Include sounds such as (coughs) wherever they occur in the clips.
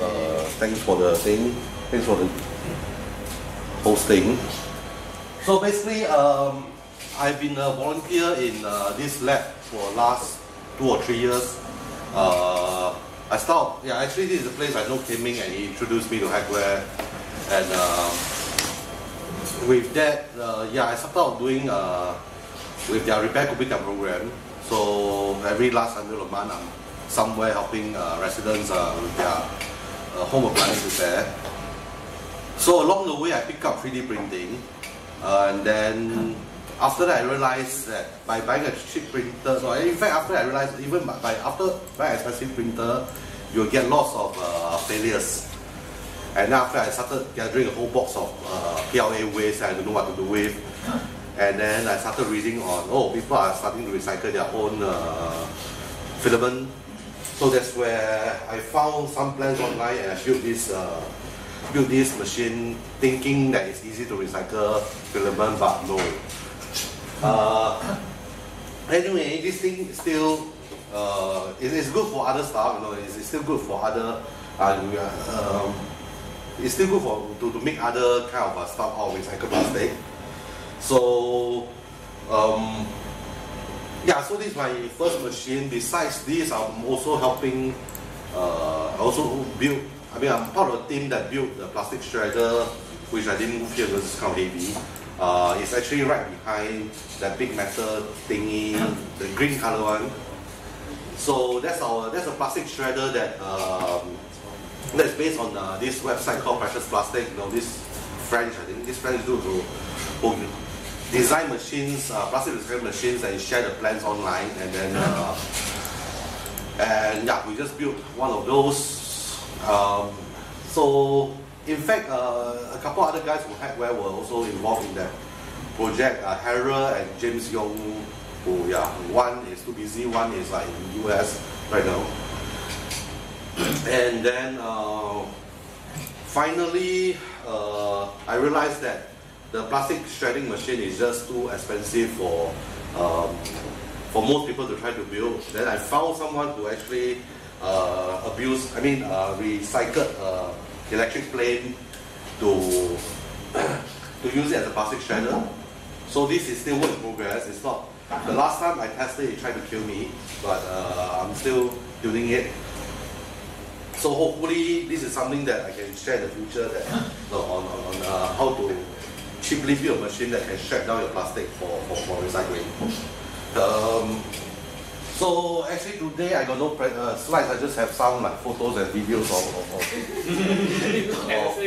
Uh, thanks for the thing. Thanks for the hosting. So basically, um, I've been a volunteer in uh, this lab for last two or three years. Uh, I start, yeah, actually this is the place I know Kim Ming and he introduced me to Hackware. And uh, with that, uh, yeah, I started out doing uh, with their repair Kopitiam program. So every last hundred of month, I'm somewhere helping uh, residents with their uh, home appliance repair. So along the way, I picked up 3D printing, uh, and then after that, I realized that by buying a cheap printer, so in fact, after I realized even by, by after buying expensive printer, you'll get lots of uh, failures. And after I started gathering a whole box of uh, PLA waste, I don't know what to do with. And then I started reading on, oh, people are starting to recycle their own uh, filament. So that's where I found some plans online and I built this uh, built this machine thinking that it's easy to recycle filament, but no. Uh, anyway, this thing still uh, it, it's good for other stuff. You know, it's, it's still good for other. Uh, um, it's still good for to, to make other kind of uh, stuff out of recycled plastic. So, um, yeah. So this is my first machine. Besides this, I'm also helping. Uh, I also build. I mean, I'm part of a team that built the plastic shredder, which I didn't move here because it's kind of heavy. Uh, it's actually right behind that big metal thingy, the green color one. So that's our that's a plastic shredder that um, that's based on uh, this website called Precious Plastic. You know, this French, I think this French dude who, who design machines, uh, plastic recycling machines, and share the plans online, and then uh, and yeah, we just built one of those. Um, so in fact, uh, a couple other guys from Hackware were also involved in that project. Uh, Hera and James Young, who yeah, one is too busy, one is like in the US right now. (clears throat) And then uh, finally, uh, I realized that the plastic shredding machine is just too expensive for um, for most people to try to build. Then I found someone who actually uh, abused, I mean, uh, recycled uh, electric plane to (coughs) to use it as a plastic shredder. So this is still work in progress. It's not the last time I tested it tried to kill me, but uh, I'm still doing it. So hopefully this is something that I can share in the future that (laughs) on, on, on uh, how to cheaply build a machine that can shred down your plastic for, for, for recycling. Um, so actually today I got no pre- uh, slides. I just have some like photos and videos of of, of,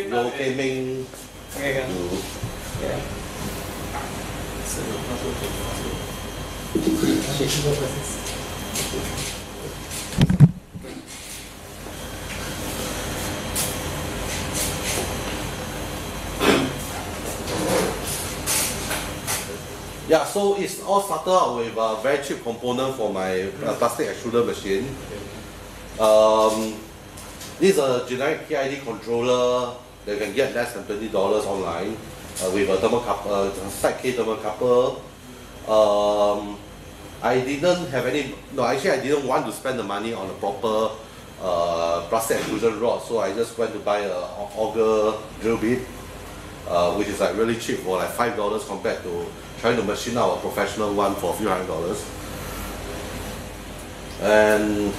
(laughs) of Low Ming. Okay, kan? to- Yeah. Yeah, so it's all started out with a very cheap component for my uh, plastic extruder machine. Um, this is a generic PID controller that you can get less than twenty dollars online uh, with a thermocouple, uh, side K thermocouple. Um, I didn't have any. No, actually, I didn't want to spend the money on a proper uh, plastic extrusion rod, so I just went to buy a auger drill bit uh, which is like really cheap for like five dollars compared to trying to machine out a professional one for a few hundred dollars. And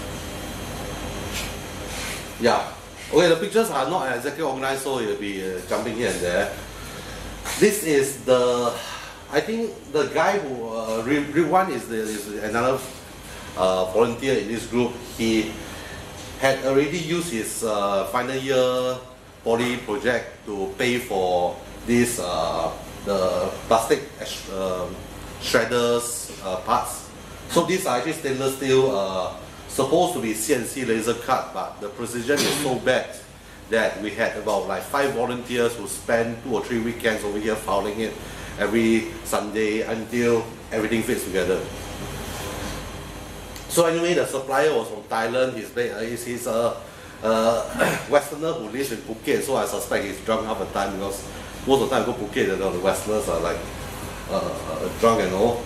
yeah, okay, the pictures are not exactly organized, so you'll be uh, jumping here and there. This is the, I think the guy who uh, Re- Rewan is, the, is another uh, volunteer in this group. He had already used his uh, final year poly project to pay for this uh, the plastic um shredders uh, parts. So these are actually stainless steel, uh, supposed to be CNC laser cut, but the precision is so bad that we had about like five volunteers who spent two or three weekends over here filing it every Sunday until everything fits together. So anyway, the supplier was from Thailand. He's he's, he's a uh, (coughs) Westerner who lives in Phuket. So I suspect he's drunk half the time because most of the time I go Phuket, you know, the Westerners are like uh, uh, drunk and all.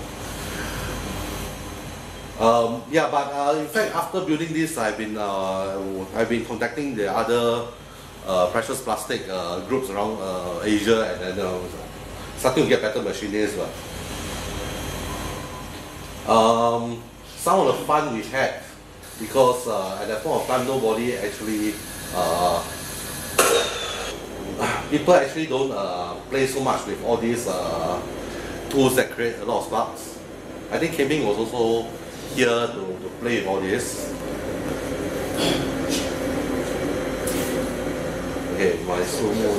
Um, yeah, but uh, in fact, after building this, I've been uh, I've been contacting the other uh, precious plastic uh, groups around uh, Asia, and then uh, starting to get better machinists. But um, some of the fun we had because uh, at that point of time, nobody actually uh, (coughs) people actually don't uh, play so much with all these uh, tools that create a lot of sparks. I think Keming was also here to, to play with all this. (coughs) Okay, my sumo.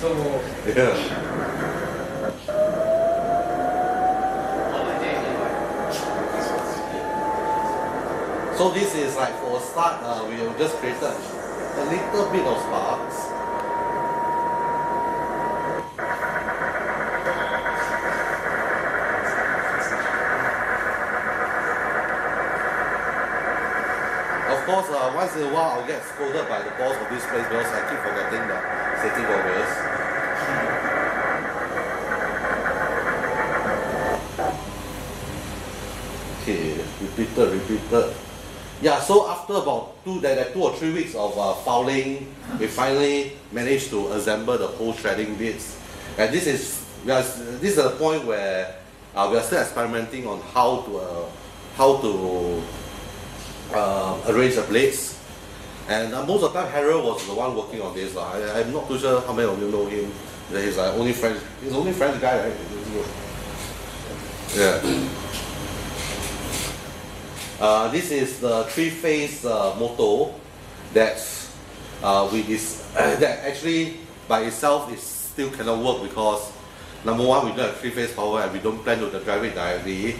So, Yeah. So this is like for a start, uh, we have just created a little bit of sparks. Of course, uh, once in a while I'll get scolded by the boss of this place because I keep forgetting the safety goggles. Okay, repeated, repeated. Yeah, so after about two, that, that two or three weeks of uh, fouling, we finally managed to assemble the whole shredding bits. And this is, we are, this is the point where uh, we are still experimenting on how to, uh, how to uh, arrange the blades. And uh, most of the time, Harold was the one working on this. I, I'm not too sure how many of you know him. He's uh, only French. He's only French guy, right? Yeah. Uh, this is the three-phase uh, motor that uh, we (coughs) that actually by itself is still cannot work because number one we don't have three-phase power and we don't plan to drive it directly.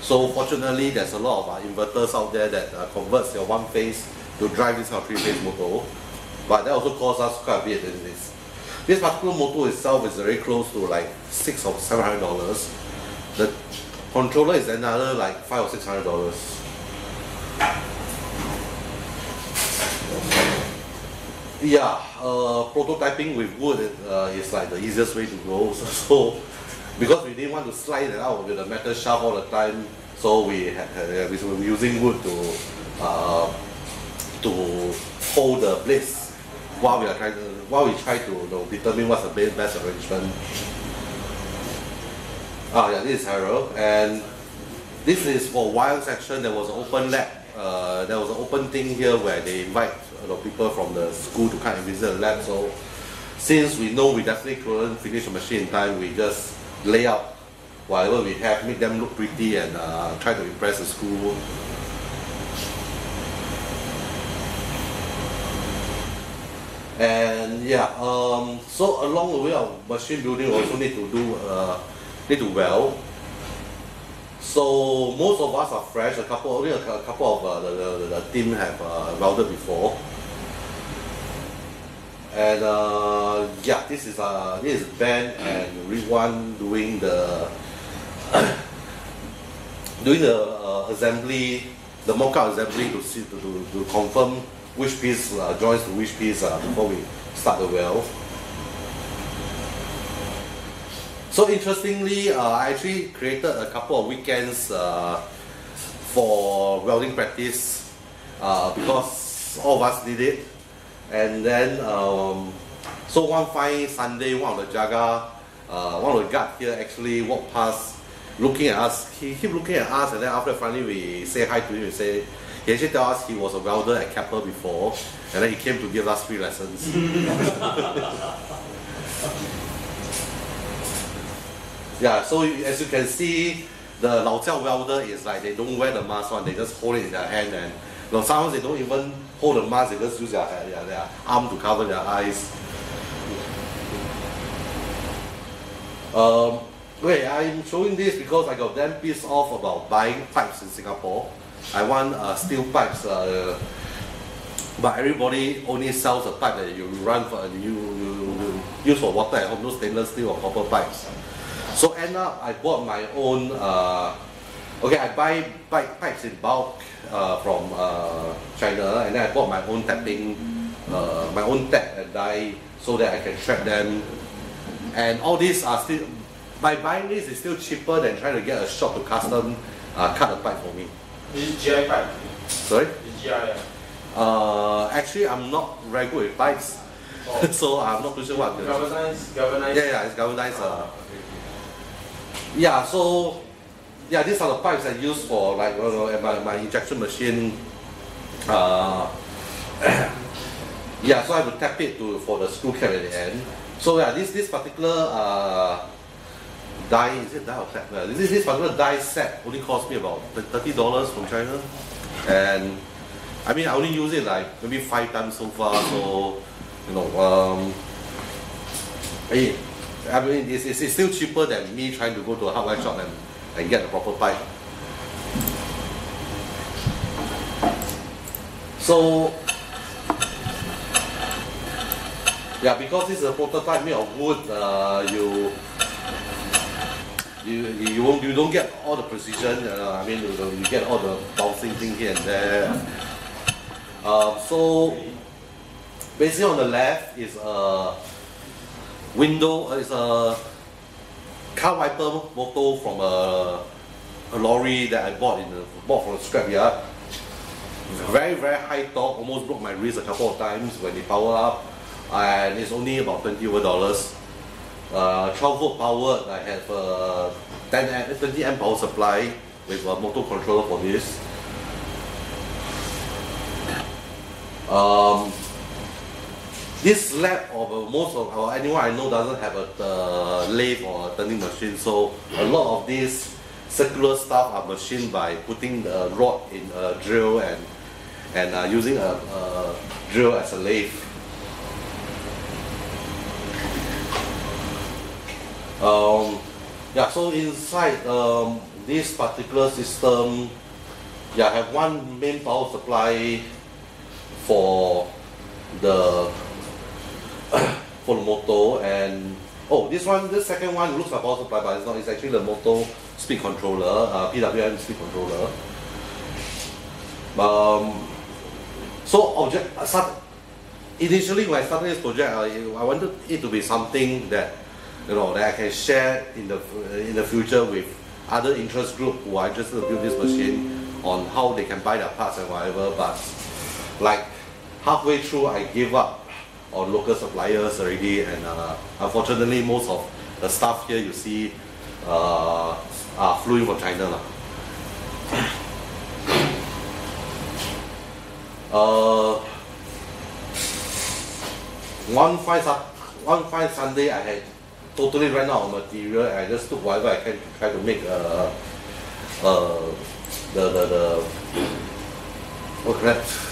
So fortunately, there's a lot of uh, inverters out there that uh, converts your one phase to drive this kind of three-phase motor. But that also costs us quite a bit in this. This particular motor itself is very close to like six or seven hundred dollars. The controller is another like five or six hundred dollars. Yeah, uh, prototyping with wood uh, is like the easiest way to go. (laughs) So, so because we didn't want to slide it out with a metal shaft all the time, so we had, uh, we were using wood to uh, to hold the blades while we are trying to while we try to you know, determine what's the best, arrangement. Ah, yeah, this is Harold, and this is for wild section. There was an open lab. Uh, there was an open thing here where they invite you know, people from the school to come and visit the lab. So since we know we definitely couldn't finish the machine in time, we just lay out whatever we have, make them look pretty, and uh, try to impress the school. And yeah, um, so along the way of machine building, we also need to do uh, need to weld. So most of us are fresh. A couple, only a, cou- couple of uh, the, the, the team have uh, welded before. And uh, yeah, this is uh, this is Ben and Rizwan doing the (coughs) doing the uh, assembly, the mock-up assembly to see to, to, to confirm which piece uh, joins to which piece uh, before we start the weld. So interestingly, uh, I actually created a couple of weekends uh, for welding practice uh, because all of us did it. And then, um, so one fine Sunday, one of the Jaga, uh, one of the guard here actually walked past, looking at us. He keep looking at us, and then after finally we say hi to him and say, he actually tell us he was a welder at Keppel before, and then he came to give us free lessons. (laughs) Yeah, so as you can see, the Lao Jiao welder is like they don't wear the mask one, they just hold it in their hand and you know, sometimes they don't even hold the mask, they just use their, their, their arm to cover their eyes. Um, wait, I'm showing this because I got them pissed off about buying pipes in Singapore. I want uh, steel pipes, uh, but everybody only sells a pipe that you run for, you, you, you use for water at home, no stainless steel or copper pipes. So end up, I bought my own. Uh, okay, I buy pipe, pipes in bulk uh, from uh, China, and then I bought my own tapping, uh, my own tap and die, so that I can trap them. And all these are still, by buying this is still cheaper than trying to get a shop to custom uh, cut a pipe for me. This is GI pipe. Sorry? It's GI. Uh, actually, I'm not very good with pipes, Oh. (laughs) so I'm not too sure what. Galvanized, galvanized. Yeah, yeah, it's galvanized. Uh, Ah, okay. Yeah, so yeah, these are the pipes I use for like you know, my, my injection machine. Uh, (clears throat) yeah, so I to tap it to for the screw cap at the end. So yeah, this this particular uh, die is it die or? Uh, this this particular die set only cost me about thirty dollars from China, and I mean I only use it like maybe five times so far. So you know, um, I, I mean it's, it's, it's still cheaper than me trying to go to a hardware shop and, and get a proper pipe. So yeah, because this is a prototype made of wood, uh, you you you won't you don't get all the precision. Uh, I mean, you, you get all the bouncing thing here and there. Uh, so basically, on the left is a window. Uh, is a car wiper motor from a, a lorry that I bought in the, bought from the scrapyard. Very very high torque, almost broke my wrist a couple of times when it power up, and it's only about twenty over dollars. Uh, 12 volt powered. I have a 10 amp, 20 amp power supply with a motor controller for this. Um, this lab of uh, most of or anyone I know doesn't have a uh, lathe or a turning machine, so a lot of these circular stuff are machined by putting the rod in a drill and and uh, using a, a drill as a lathe. Um, yeah, so inside um, this particular system, yeah, I have one main power supply for the motor and oh this one this second one looks like power supply but it's not. It's actually the motor speed controller uh, PWM speed controller. Um, so object I start, initially when I started this project I, I wanted it to be something that you know that I can share in the in the future with other interest group who are interested to build this machine on how they can buy their parts and whatever but like halfway through I gave up on local suppliers already and uh, unfortunately most of the stuff here you see uh, are flew in from China. Uh, one fine one fine Sunday I had totally ran out of material I just took whatever I can to try to make uh, uh, the, the, the what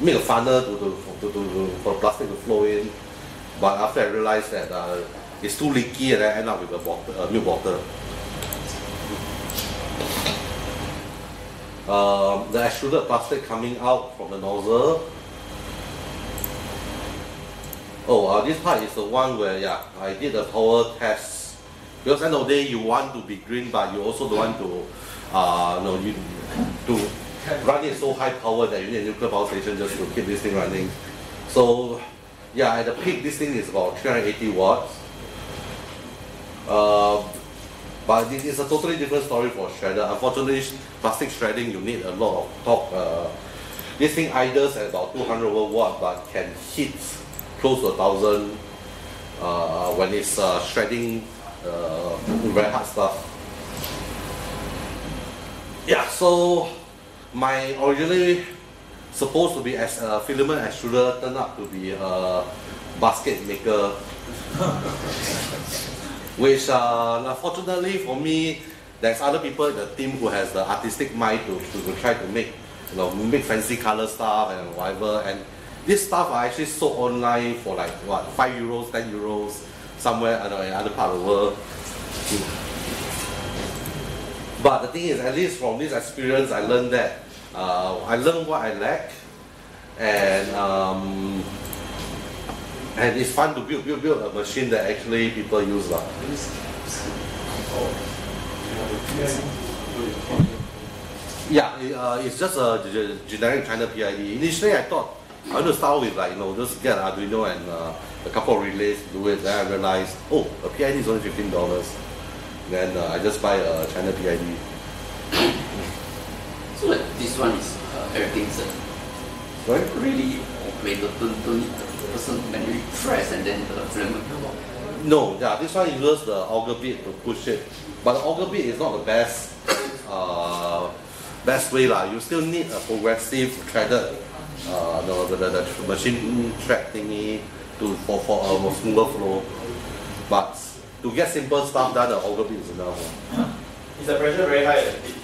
make a funnel to, to, to, to, for plastic to flow in. But after I realized that uh, it's too leaky and I end up with a bottle, uh, milk bottle. Um, the extruded plastic coming out from the nozzle. Oh, uh, this part is the one where yeah, I did a power test. Because end of the day you want to be green, but you also don't want to, uh, no, you to run it so high power that you need a nuclear power station just to keep this thing running. So yeah, at the peak this thing is about 380 watts. Uh, but it is a totally different story for shredder. Unfortunately, plastic shredding you need a lot of torque. Uh, this thing idles at about 200 over watt, but can hit close to a thousand uh, when it's uh, shredding uh, very hard stuff. Yeah, so my originally supposed to be as a filament extruder turned out to be a basket maker. (laughs) Which uh, unfortunately for me there's other people in the team who has the artistic mind to, to, to try to make you know make fancy color stuff and whatever. And this stuff are actually sold online for like what five euros ten euros somewhere I know, in other part of the world. But the thing is at least from this experience I learned that uh, I learned what I lack and um, and it's fun to build, build, build a machine that actually people use. lah. Yeah, uh, it's just a generic China PID. Initially, I thought I want to start with like you know just get an Arduino and uh, a couple of relays to do it. Then I realized, oh, a PID is only fifteen dollars. Then uh, I just buy a China PID. So So like this one is uh, everything's uh, Right? really automated. Don't, don't need the person manually press and then the filament come out. No, yeah, this one uses the auger bit to push it. But the auger bit is not the best uh, best way lah. You still need a progressive threaded uh, the, the, the, the machine track thingy to for, for a smoother flow. But to get simple stuff done, the auger bit is enough. Is the pressure very high at the peak?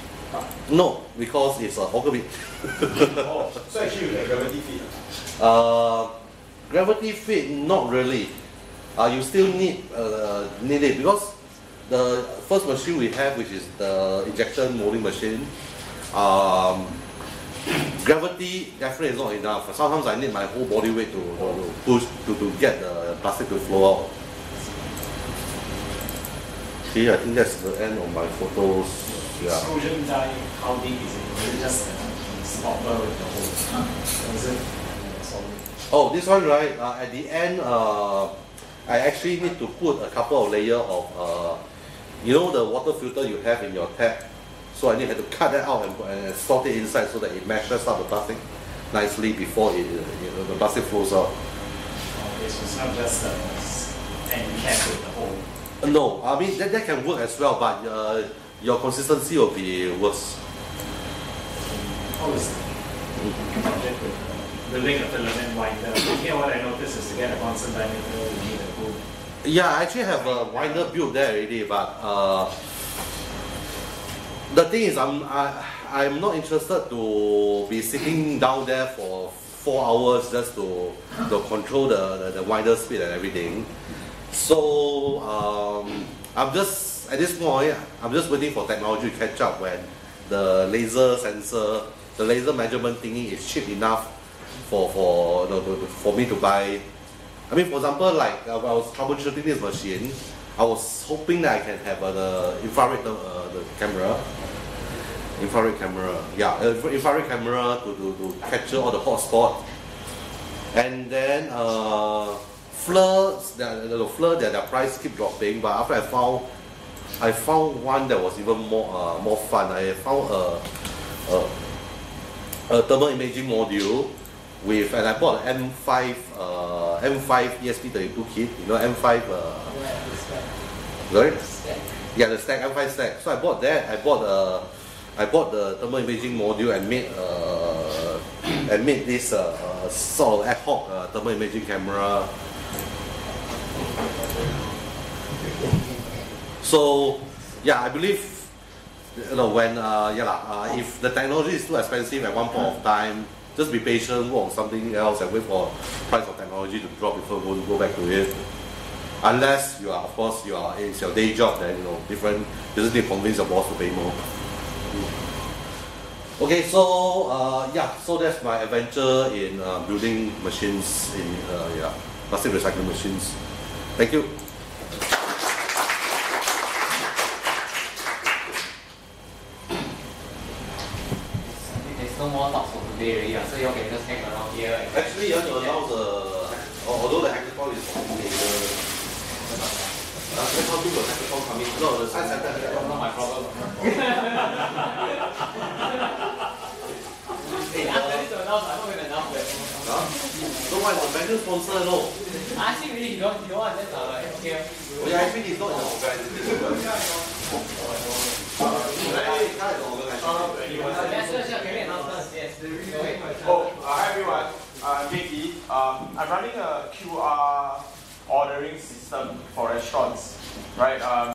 No, because it's a auger bit. oh, so actually you can gravity feed. Uh, gravity feed, not really. Uh, you still need uh, need it because the first machine we have, which is the injection molding machine, um, gravity definitely is not enough. Sometimes I need my whole body weight to, to, to push to, to get the plastic to flow out. See, I think that's the end of my photos. Yeah. Extrusion die, how deep is it? Is it just a stopper with the hole? Or is it solid? Oh, this one right, uh, at the end, uh, I actually need to put a couple of layer of, uh, you know the water filter you have in your tap. So I need to cut that out and, and slot it inside so that it meshes up the plastic nicely before it, uh, the plastic flows out. Okay, so it's not just a end cap with the hole. No, I mean that, that can work as well, but uh, your consistency will be worse. How is the project with uh, building a winder? Here what I noticed is to get a constant diameter, you need a Yeah, I actually have a winder built there already, but uh, the thing is, I'm I, I'm not interested to be sitting down there for four hours just to to control the, the, the winder speed and everything. So um, I'm just at this point, I'm just waiting for technology to catch up when the laser sensor, the laser measurement thingy is cheap enough for for you know, for me to buy. I mean, for example, like I was troubleshooting this machine, I was hoping that I can have uh, the infrared uh, the camera, infrared camera, yeah, uh, infrared camera to, to, to capture all the hot spots, and then uh, FLIR, the, the FLIR, their, their price keep dropping, but after I found, I found one that was even more uh, more fun. I found a, a, a thermal imaging module with and I bought an M5 uh, M5 ESP32 kit. You know M5 uh, sorry? Yeah, the stack M5 stack. So I bought that. I bought uh, I bought the thermal imaging module and made uh, (coughs) and made this uh, uh, sort of ad hoc uh, thermal imaging camera. So yeah, I believe you know when uh, yeah uh, if the technology is too expensive at one point of time, just be patient, work on something else, and wait for price of technology to drop before go go back to it. Unless you are, of course, you are it's your day job, then you know different. You just need to convince your boss to pay more. Okay, so uh, yeah, so that's my adventure in uh, building machines in uh, yeah plastic recycling machines. Thank you. There's no more talks for today already, ah, so you can just hang around here. Actually, you want to announce the although the hackathon is on later. Uh, hackathon do the hackathon coming. No, the science center hackathon. Not my problem. (laughs) Hey, ask Dennis to announce, I'm not going to announce that. Huh? So what is the sponsor? No. Ask really, you don't, you don't want, I'm okay. Oh, yeah, actually, he's not in the organization. Oh, uh, hi everyone. Uh, JP. Um, I'm running a QR ordering system for restaurants, right? Um,